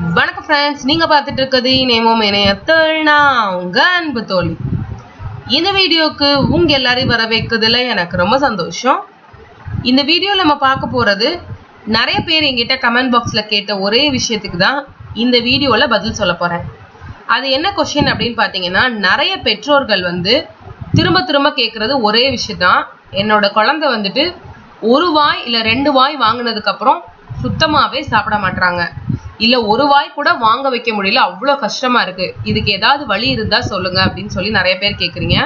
வணக்கம் ஃப்ரெண்ட்ஸ் நீங்க பார்த்துட்டு இருக்கிறது நேமோம் இணையத்தில் நான் உங்க அன்பு தோழி. இந்த வீடியோக்கு உங்க எல்லாரையும் வர வைக்கிறதுல எனக்கு ரொம்ப சந்தோஷம். இந்த வீடியோவில் நம்ம பார்க்க போறது நிறைய பேர் எங்கிட்ட கமெண்ட் பாக்ஸ்ல கேட்ட ஒரே விஷயத்துக்கு தான் இந்த வீடியோல பதில் சொல்ல போறேன். அது என்ன கொஷின் அப்படின்னு பார்த்தீங்கன்னா நிறைய பெற்றோர்கள் வந்து திரும்ப திரும்ப கேட்கறது ஒரே விஷயம் தான் என்னோட குழந்தை வந்துட்டு ஒரு வாய் இல்லை ரெண்டு வாய் வாங்கினதுக்கப்புறம் சுத்தமாகவே சாப்பிட மாட்டாங்க இல்ல ஒரு வாய் கூட வாங்க வைக்க முடியல அவ்வளோ கஷ்டமா இருக்கு. இதுக்கு ஏதாவது வழி இருந்தா சொல்லுங்க அப்படின்னு சொல்லி நிறைய பேர் கேக்குறீங்க.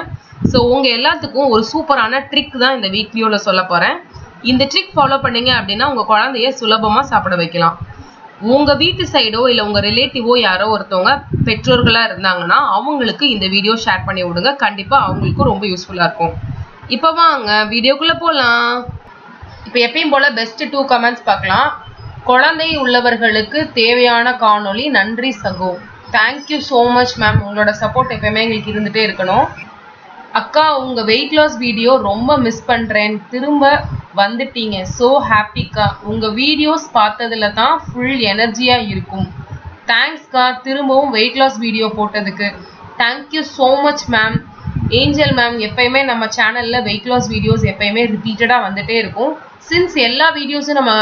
ஸோ உங்க எல்லாத்துக்கும் ஒரு சூப்பரான ட்ரிக் தான் இந்த வீக்லியோல சொல்ல போறேன். இந்த ட்ரிக் ஃபாலோ பண்ணீங்க அப்படின்னா உங்க குழந்தைய சுலபமா சாப்பிட வைக்கலாம். உங்க வீட்டு சைடோ இல்ல உங்க ரிலேட்டிவோ யாரோ ஒருத்தவங்க பெற்றோர்களா இருந்தாங்கன்னா அவங்களுக்கு இந்த வீடியோ ஷேர் பண்ணி விடுங்க. கண்டிப்பா அவங்களுக்கும் ரொம்ப யூஸ்ஃபுல்லா இருக்கும். இப்போ வாங்க வீடியோக்குள்ள போலாம். இப்போ எப்பயும் போல பெஸ்ட் டூ கமெண்ட்ஸ் பார்க்கலாம். குழந்தை உள்ளவர்களுக்கு தேவையான காணொளி. நன்றி சகோ. Thank you so much ma'am உங்களோட சப்போர்ட் எப்பயுமே எங்களுக்கு இருந்துகிட்டே இருக்கணும். அக்கா உங்கள் வெயிட் லாஸ் வீடியோ ரொம்ப மிஸ் பண்ணுறேன் திரும்ப வந்துட்டீங்க. ஸோ ஹாப்பிக்கா உங்கள் வீடியோஸ் பார்த்ததுல தான் ஃபுல் எனர்ஜியாக இருக்கும். தேங்க்ஸ்க்கா திரும்பவும் வெயிட் லாஸ் வீடியோ போட்டதுக்கு. Thank you so much ma'am angel ma'am எப்பயுமே நம்ம சேனலில் வெயிட் லாஸ் வீடியோஸ் எப்பயுமே ரிப்பீட்டடாக வந்துட்டே இருக்கும். சின்ஸ் எல்லா வீடியோஸும் நம்ம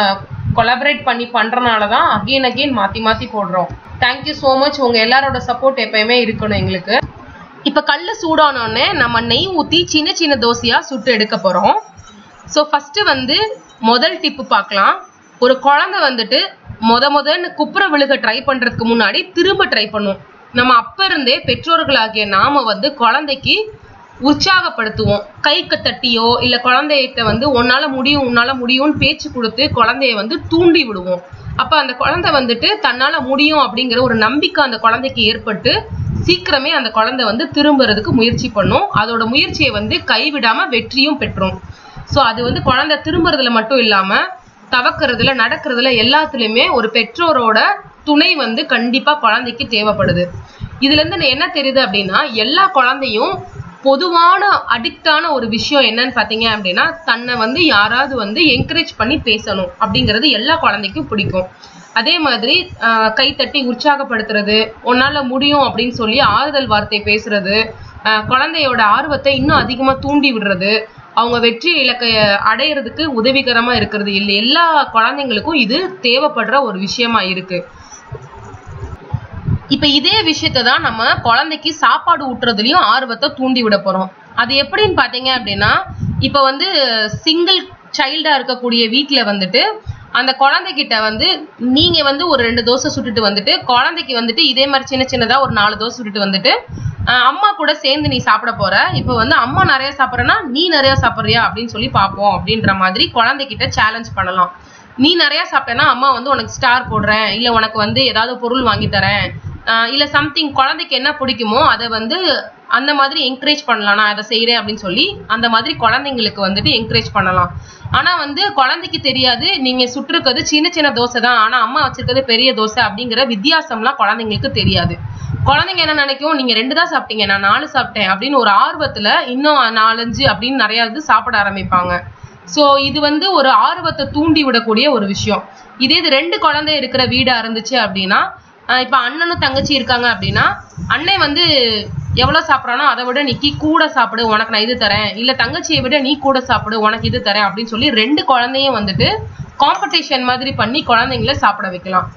கொலாபரேட் பண்ணி பண்ணுறனால தான் அகெயின் அகெயின் மாற்றி மாற்றி போடுறோம் தேங்க்யூ ஸோ மச் உங்கள் எல்லாரோட சப்போர்ட் எப்பயுமே இருக்கணும் எங்களுக்கு. இப்போ கல் சூடானோடனே நம்ம நெய் ஊற்றி சின்ன சின்ன தோசையாக சுட்டு எடுக்க போகிறோம் ஸோ ஃபஸ்ட்டு வந்து முதல் டிப்பு பார்க்கலாம். ஒரு குழந்தை வந்துட்டு மொத முதன்னு குப்புற விழுக ட்ரை பண்ணுறதுக்கு முன்னாடி திரும்ப ட்ரை பண்ணும். நம்ம அப்போ இருந்தே பெற்றோர்களாகிய நாம வந்து குழந்தைக்கு உற்சாகப்படுத்துவோம். கைக்கு தட்டியோ இல்ல குழந்தைகிட்ட வந்து உன்னால முடியும் உன்னால முடியும்னு பேச்சு கொடுத்து குழந்தைய வந்து தூண்டி விடுவோம். அப்ப அந்த குழந்தை வந்துட்டு தன்னால முடியும் அப்படிங்கிற ஒரு நம்பிக்கை அந்த குழந்தைக்கு ஏற்பட்டு சீக்கிரமே அந்த குழந்தை வந்து திரும்புறதுக்கு முயற்சி பண்ணும். அதோட முயற்சியை வந்து கைவிடாம வெற்றியும் பெற்றோம். ஸோ அது வந்து குழந்தை திரும்புறதுல மட்டும் இல்லாம தவக்கிறதுல நடக்கிறதுல எல்லாத்துலயுமே ஒரு பெற்றோரோட துணை வந்து கண்டிப்பா குழந்தைக்கு தேவைப்படுது. இதுல இருந்து என்ன தெரியுது அப்படின்னா எல்லா குழந்தையும் பொதுவான அடிக்டான ஒரு விஷயம் என்னன்னு பார்த்தீங்க அப்படின்னா தன்னை வந்து யாராவது வந்து என்கரேஜ் பண்ணி பேசணும் அப்படிங்கிறது எல்லா குழந்தைக்கும் பிடிக்கும். அதே மாதிரி கை தட்டி உற்சாகப்படுத்துறது உன்னால முடியும் அப்படின்னு சொல்லி ஆறுதல் வார்த்தை பேசுறது குழந்தையோட ஆர்வத்தை இன்னும் அதிகமாக தூண்டி விடுறது அவங்க வெற்றி இலக்கை அடையிறதுக்கு உதவிகரமா இருக்கிறது இல்லை எல்லா குழந்தைங்களுக்கும் இது தேவைப்படுற ஒரு விஷயமா இருக்கு. இப்ப இதே விஷயத்த தான் நம்ம குழந்தைக்கு சாப்பாடு ஊட்டுறதுலயும் ஆர்வத்தை தூண்டி விட போறோம். அது எப்படின்னு பாத்தீங்க அப்படின்னா இப்ப வந்து சிங்கிள் சைல்டா இருக்கக்கூடிய வீட்டுல வந்துட்டு அந்த குழந்தைகிட்ட வந்து நீங்க வந்து ஒரு ரெண்டு தோசை சுட்டுட்டு வந்துட்டு குழந்தைக்கு வந்துட்டு இதே மாதிரி சின்ன சின்னதா ஒரு நாலு தோசை சுட்டுட்டு வந்துட்டு அம்மா கூட சேர்ந்து நீ சாப்பிட போற. இப்ப வந்து அம்மா நிறைய சாப்பிட்றனா நீ நிறைய சாப்பிட்றியா அப்படின்னு சொல்லி பார்ப்போம் அப்படின்ற மாதிரி குழந்தைகிட்ட சேலஞ்ச் பண்ணலாம். நீ நிறைய சாப்பிட்டேன்னா அம்மா வந்து உனக்கு ஸ்டார் போடுறேன். இல்ல உனக்கு வந்து ஏதாவது பொருள் வாங்கி தரேன். இல்ல சம்திங் குழந்தைக்கு என்ன பிடிக்குமோ அதை வந்து அந்த மாதிரி என்கரேஜ் பண்ணலாம். நான் அதை செய்யறேன் அப்படின்னு சொல்லி அந்த மாதிரி குழந்தைங்களுக்கு வந்துட்டு என்கரேஜ் பண்ணலாம். ஆனா வந்து குழந்தைக்கு தெரியாது. நீங்க சுட்டிருக்கிறது சின்ன சின்ன தோசை தான். ஆனா அம்மா வச்சிருக்கிறது பெரிய தோசை அப்படிங்கிற வித்தியாசம்லாம் குழந்தைங்களுக்கு தெரியாது. குழந்தைங்க என்ன நினைக்கும்? நீங்க ரெண்டு தான் சாப்பிட்டீங்க நான் நாலு சாப்பிட்டேன் அப்படின்னு ஒரு ஆர்வத்துல இன்னும் நாலஞ்சு அப்படின்னு நிறைய இது சாப்பிட ஆரம்பிப்பாங்க. சோ இது வந்து ஒரு ஆர்வத்தை தூண்டி விடக்கூடிய ஒரு விஷயம். இதே இது ரெண்டு குழந்தை இருக்கிற வீடா இருந்துச்சு அப்படின்னா இப்ப அண்ணனும் தங்கச்சி இருக்காங்க அப்படின்னா அண்ணன் வந்து எவ்வளவு சாப்பிட்றானோ அதை விட நீ கூட சாப்பிடு உனக்கு நான் இது தரேன். இல்ல தங்கச்சியை விட நீ கூட சாப்பிடு உனக்கு இது தரேன் அப்படின்னு சொல்லி ரெண்டு குழந்தையும் வந்துட்டு காம்படிஷன் மாதிரி பண்ணி குழந்தைங்கள சாப்பிட வைக்கலாம்.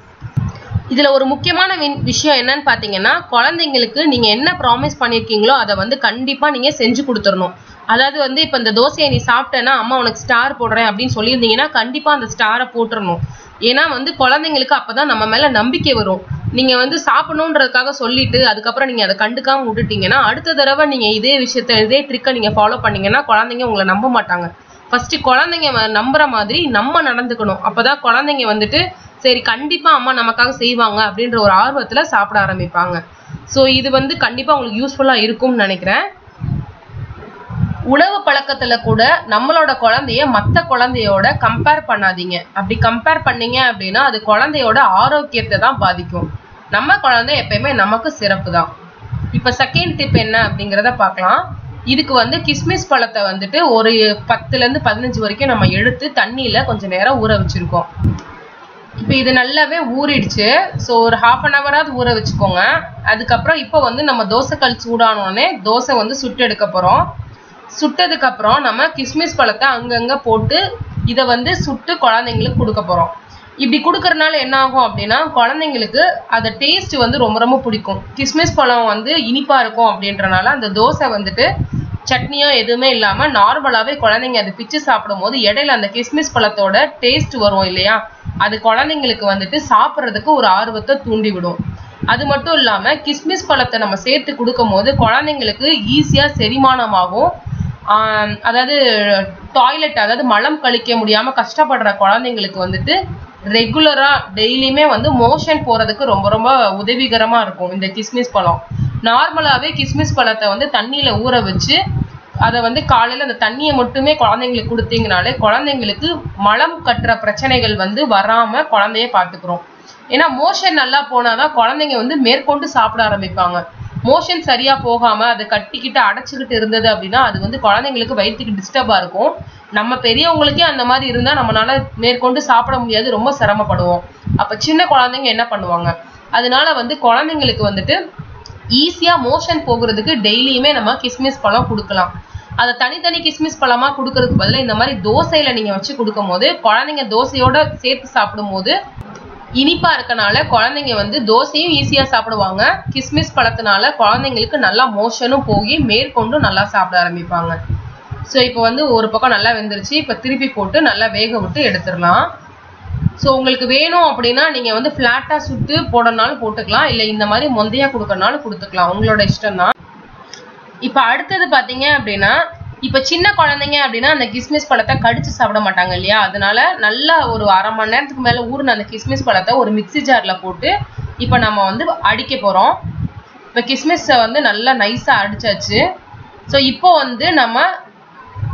இதுல ஒரு முக்கியமான விஷயம் என்னன்னு பாத்தீங்கன்னா குழந்தைங்களுக்கு நீங்க என்ன ப்ராமிஸ் பண்ணிருக்கீங்களோ அதை வந்து கண்டிப்பா நீங்க செஞ்சு கொடுத்துடணும். அதாவது வந்து இப்ப இந்த தோசையை நீ சாப்பிட்டேன்னா அம்மா உனக்கு ஸ்டார் போடுறேன் அப்படின்னு சொல்லியிருந்தீங்கன்னா கண்டிப்பா அந்த ஸ்டாரை போட்டுறணும். ஏன்னா வந்து குழந்தைங்களுக்கு அப்பதான் நம்ம மேல நம்பிக்கை வரும். நீங்கள் வந்து சாப்பிடணுன்றதுக்காக சொல்லிட்டு அதுக்கப்புறம் நீங்கள் அதை கண்டுக்காமல் விட்டுட்டீங்கன்னா அடுத்த தடவை நீங்கள் இதே விஷயத்த இதே ட்ரிக்கை நீங்கள் ஃபாலோ பண்ணீங்கன்னா குழந்தைங்க உங்களை நம்ப மாட்டாங்க. ஃபஸ்ட்டு குழந்தைங்க நம்புற மாதிரி நம்ம நடந்துக்கணும். அப்பதான் குழந்தைங்க வந்துட்டு சரி கண்டிப்பாக அம்மா நமக்காக செய்வாங்க அப்படின்ற ஒரு ஆர்வத்தில் சாப்பிட ஆரம்பிப்பாங்க. ஸோ இது வந்து கண்டிப்பாக உங்களுக்கு யூஸ்ஃபுல்லாக இருக்கும்னு நினைக்கிறேன். உணவு பழக்கத்துல கூட நம்மளோட குழந்தைய மத்த குழந்தையோட கம்பேர் பண்ணாதீங்க. அப்படி கம்பேர் பண்ணீங்க அப்படின்னா அது குழந்தையோட ஆரோக்கியத்தை தான் பாதிக்கும். நம்ம குழந்தை எப்பயுமே நமக்கு சிறப்பு தான். இப்ப செகண்ட் டிப் என்ன அப்படிங்கிறத பார்க்கலாம். இதுக்கு வந்து கிஸ்மிஸ் பழத்தை வந்துட்டு ஒரு பத்துல இருந்து பதினஞ்சு வரைக்கும் நம்ம எடுத்து தண்ணியில கொஞ்ச நேரம் ஊற வச்சிருக்கோம். இப்போ இது நல்லாவே ஊறிடுச்சு. ஸோ ஒரு ஹாஃப் அன் ஹவராவது ஊற வச்சுக்கோங்க. அதுக்கப்புறம் இப்போ வந்து நம்ம தோசைக்கல் சூடானோடனே தோசை வந்து சுட்டு எடுக்க போகிறோம் சுட்டதுக்கு அப்புறம் நம்ம கிஸ்மிஸ் பழத்தை அங்கங்க போட்டு இதை வந்து சுட்டு குழந்தைங்களுக்கு கொடுக்க போறோம். இப்படி கொடுக்கறதுனால என்ன ஆகும் அப்படின்னா குழந்தைங்களுக்கு அதை டேஸ்ட் வந்து ரொம்ப ரொம்ப பிடிக்கும். கிஸ்மிஸ் பழம் வந்து இனிப்பா இருக்கும் அப்படின்றனால அந்த தோசை வந்துட்டு சட்னியோ எதுவுமே இல்லாம நார்மலாவே குழந்தைங்க அதை பிச்சு சாப்பிடும் போது இடையில அந்த கிஸ்மிஸ் பழத்தோட டேஸ்ட் வரும் இல்லையா? அது குழந்தைங்களுக்கு வந்துட்டு சாப்பிட்றதுக்கு ஒரு ஆர்வத்தை தூண்டி விடும் அது மட்டும் இல்லாம கிஸ்மிஸ் பழத்தை நம்ம சேர்த்து கொடுக்கும் போது குழந்தைங்களுக்கு ஈஸியா செரிமானமாகும். அதாவது டாய்லெட் அதாவது மலம் கழிக்க முடியாமல் கஷ்டப்படுற குழந்தைங்களுக்கு வந்துட்டு ரெகுலராக டெய்லியுமே வந்து மோஷன் போகிறதுக்கு ரொம்ப ரொம்ப உதவிகரமாக இருக்கும் இந்த கிஸ்மிஸ் பழம். நார்மலாகவே கிஸ்மிஸ் பழத்தை வந்து தண்ணியில் ஊற வச்சு அதை வந்து காலையில் அந்த தண்ணியை மட்டுமே குழந்தைங்களுக்கு கொடுத்தீங்கனாலே குழந்தைங்களுக்கு மலம் கட்டுற பிரச்சனைகள் வந்து வராமல் குழந்தைய பார்த்துக்கிறோம். ஏன்னா மோஷன் நல்லா போனாதான் குழந்தைங்க வந்து மேற்கொண்டு சாப்பிட ஆரம்பிப்பாங்க. மோஷன் சரியாக போகாமல் அதை கட்டிக்கிட்டு அடைச்சிக்கிட்டு இருந்தது அப்படின்னா அது வந்து குழந்தைங்களுக்கு வயிற்றுக்கு டிஸ்டர்பாக இருக்கும். நம்ம பெரியவங்களுக்கே அந்த மாதிரி இருந்தால் நம்மளால மேற்கொண்டு சாப்பிட முடியாது ரொம்ப சிரமப்படுவோம். அப்போ சின்ன குழந்தைங்க என்ன பண்ணுவாங்க? அதனால வந்து குழந்தைங்களுக்கு வந்துட்டு ஈஸியாக மோஷன் போகிறதுக்கு டெய்லியுமே நம்ம கிஸ்மிஸ் பழம் கொடுக்கலாம். அதை தனித்தனி கிஸ்மிஸ் பழமா கொடுக்கறதுக்கு பதிலாக இந்த மாதிரி தோசையில நீங்க வச்சு கொடுக்கும் போது குழந்தைங்க தோசையோட சேர்த்து சாப்பிடும் போது இனிப்பா இருக்கனால குழந்தைங்க வந்து தோசையும் ஈஸியா சாப்பிடுவாங்க. கிஸ்மிஸ் பழத்தினால குழந்தைங்களுக்கு நல்லா மோஷனும் போய் மேற்கொண்டும் நல்லா சாப்பிட ஆரம்பிப்பாங்க. ஸோ இப்போ வந்து ஒரு பக்கம் நல்லா வெந்துருச்சு. இப்போ திருப்பி போட்டு நல்லா வேக விட்டு எடுத்துடலாம். ஸோ உங்களுக்கு வேணும் அப்படின்னா நீங்கள் வந்து ஃப்ளாட்டாக சுட்டு போடனாலும் போட்டுக்கலாம். இல்லை இந்த மாதிரி மொந்தையாக கொடுக்கறனாலும் கொடுத்துக்கலாம். உங்களோட இஷ்டம் தான் இப்போ அடுத்தது பார்த்தீங்க அப்படின்னா இப்போ சின்ன குழந்தைங்க அப்படின்னா அந்த கிஸ்மிஸ் பழத்தை கடிச்சு சாப்பிட மாட்டாங்க இல்லையா? அதனால நல்லா ஒரு அரை மணி நேரத்துக்கு மேலே ஊறின அந்த கிஸ்மிஸ் பழத்தை ஒரு மிக்ஸி ஜாரில் போட்டு இப்போ நம்ம வந்து அடிக்க போகிறோம் இப்போ கிஸ்மிஸை வந்து நல்லா நைஸாக அடிச்சாச்சு. ஸோ இப்போ வந்து நம்ம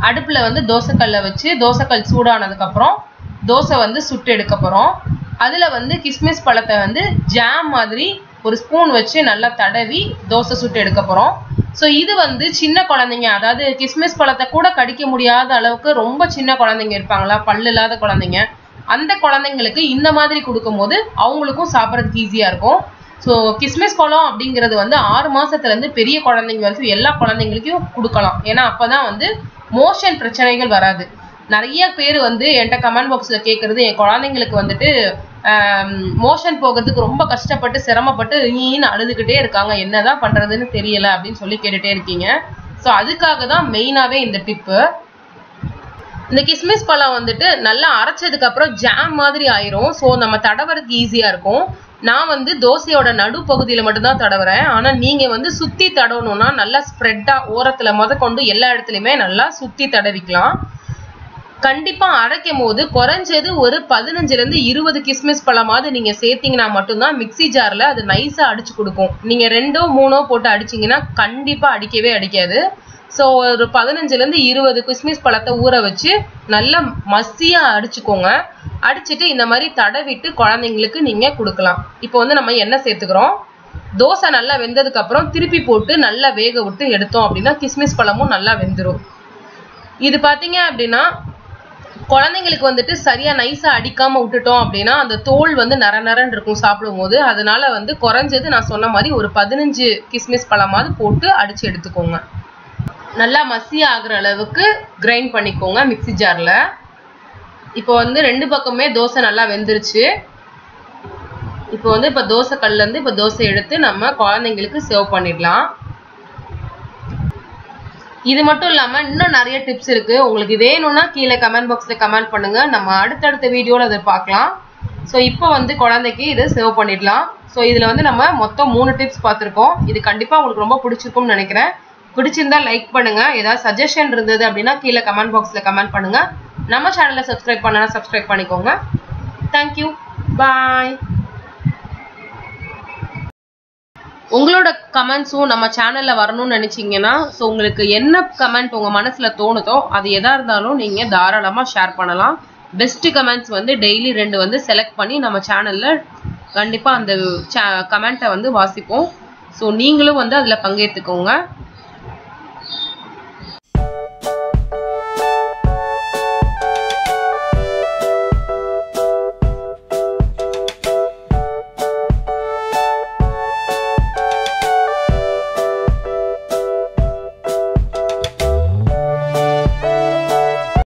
அடுப்பில் வந்து தோசைக்கல்லை வச்சு தோசைக்கல் சூடானதுக்கப்புறம் தோசை வந்து சுட்டு எடுக்க போகிறோம் அதில் வந்து கிஸ்மிஸ் பழத்தை வந்து ஜாம் மாதிரி ஒரு ஸ்பூன் வச்சு நல்லா தடவி தோசை சுட்டு எடுக்க போகிறோம் ஸோ இது வந்து சின்ன குழந்தைங்க அதாவது கிஸ்மிஸ் பழத்தை கூட கடிக்க முடியாத அளவுக்கு ரொம்ப சின்ன குழந்தைங்க இருப்பாங்களா? பல்லு இல்லாத குழந்தைங்க. அந்த குழந்தைங்களுக்கு இந்த மாதிரி கொடுக்கும்போது அவங்களுக்கும் சாப்பிட்றதுக்கு ஈஸியாக இருக்கும். ஸோ கிஸ்மிஸ் பழம் அப்படிங்கிறது வந்து ஆறு மாதத்துலேருந்து பெரிய குழந்தைங்க வரைக்கும் எல்லா குழந்தைங்களுக்கும் கொடுக்கலாம். ஏன்னா அப்போ தான் வந்து மோஷன் பிரச்சனைகள் வராது. நிறைய பேர் வந்து என்கிட்ட கமெண்ட் பாக்ஸில் கேட்குறது என் குழந்தைங்களுக்கு வந்துட்டு மோஷன் போகிறதுக்கு ரொம்ப கஷ்டப்பட்டு சிரமப்பட்டு நீன்னு அழுதுகிட்டே இருக்காங்க. என்னதான் பண்றதுன்னு தெரியல அப்படின்னு சொல்லி கேட்டுட்டே இருக்கீங்க. ஸோ அதுக்காக தான் மெயினாகவே இந்த டிப்பு இந்த கிஸ்மிஸ் பழம் வந்துட்டு நல்லா அரைச்சதுக்கு அப்புறம் ஜாம் மாதிரி ஆயிரும். ஸோ நம்ம தடவுறதுக்கு ஈஸியாக இருக்கும். நான் வந்து தோசையோட நடுப்பகுதியில் மட்டும்தான் தடவுறேன். ஆனால் நீங்கள் வந்து சுற்றி தடவணும்னா நல்லா ஸ்ப்ரெட்டாக ஓரத்தில் முத கொண்டு எல்லா இடத்துலையுமே நல்லா சுற்றி தடவிக்கலாம். கண்டிப்பா அரைக்கும் போது குறைஞ்சது ஒரு பதினஞ்சுல இருந்து இருபது கிஸ்மிஸ் பழமாவது நீங்க சேர்த்தீங்கன்னா மட்டும்தான் மிக்ஸி ஜார்ல அது நைஸா அடிச்சு கொடுக்கும். நீங்க ரெண்டோ மூணோ போட்டு அடிச்சீங்கன்னா கண்டிப்பா அடிக்கவே அடிக்காது. ஸோ ஒரு பதினஞ்சுலேருந்து இருபது கிஸ்மிஸ் பழத்தை ஊற வச்சு நல்லா மசியாக அடிச்சுக்கோங்க. அடிச்சுட்டு இந்த மாதிரி தடவிட்டு குழந்தைங்களுக்கு நீங்கள் கொடுக்கலாம். இப்போ வந்து நம்ம என்ன சேர்த்துக்கிறோம்? தோசை நல்லா வெந்ததுக்கப்புறம் திருப்பி போட்டு நல்லா வேக விட்டு எடுத்தோம் அப்படின்னா கிஸ்மிஸ் பழமும் நல்லா வெந்துடும் இது பார்த்தீங்க அப்படின்னா குழந்தைங்களுக்கு வந்துட்டு சரியா நைஸா அடிக்காம விட்டுட்டோம் அப்படின்னா அந்த தோல் வந்து நர நரன் இருக்கும் சாப்பிடும் போது அதனால வந்து குறைஞ்சது நான் சொன்ன மாதிரி ஒரு பதினஞ்சு கிஸ்மிஸ் பழமாவது போட்டு அடிச்சு எடுத்துக்கோங்க. நல்லா மசி ஆகுற அளவுக்கு கிரைண்ட் பண்ணிக்கோங்க மிக்ஸி ஜார்ல. இப்போ வந்து ரெண்டு பக்கமே தோசை நல்லா வெந்துருச்சு. இப்போ வந்து இப்போ தோசை கல்லேருந்து இப்போ தோசை எடுத்து நம்ம குழந்தைங்களுக்கு சர்வ் பண்ணிடலாம். இது மட்டும் இல்லாமல் இன்னும் நிறைய டிப்ஸ் இருக்கு. உங்களுக்கு வேணும்னா கீழே கமெண்ட் பாக்ஸில் கமெண்ட் பண்ணுங்க. நம்ம அடுத்தடுத்த வீடியோவில் அதை பார்க்கலாம். ஸோ இப்போ வந்து குழந்தைக்கு இதை சர்வ் பண்ணிடலாம். ஸோ இதில் வந்து நம்ம மொத்தம் மூணு டிப்ஸ் பார்த்துருக்கோம். இது கண்டிப்பாக உங்களுக்கு ரொம்ப பிடிச்சிருக்கும்னு நினைக்கிறேன். பிடிச்சிருந்தா லைக் பண்ணுங்க. ஏதாவது சஜஷன் இருந்தது அப்படின்னா கீழே கமெண்ட் பாக்ஸில் கமெண்ட் பண்ணுங்க. நம்ம சேனலை சப்ஸ்கிரைப் பண்ணனா சப்ஸ்கிரைப் பண்ணிக்கோங்க. தேங்க்யூ பாய் உங்களோட கமெண்ட்ஸும் நம்ம சேனலில் வரணும்னு நினச்சிங்கன்னா ஸோ உங்களுக்கு என்ன கமெண்ட் உங்கள் மனசில் தோணுதோ அது எதாக இருந்தாலும் நீங்கள் தாராளமாக ஷேர் பண்ணலாம். பெஸ்ட் கமெண்ட்ஸ் வந்து டெய்லி ரெண்டு வந்து செலக்ட் பண்ணி நம்ம சேனலில் கண்டிப்பாக அந்த கமெண்ட்டை வந்து வாசிப்போம். ஸோ நீங்களும் வந்து அதில் பங்கேற்றுக்கோங்க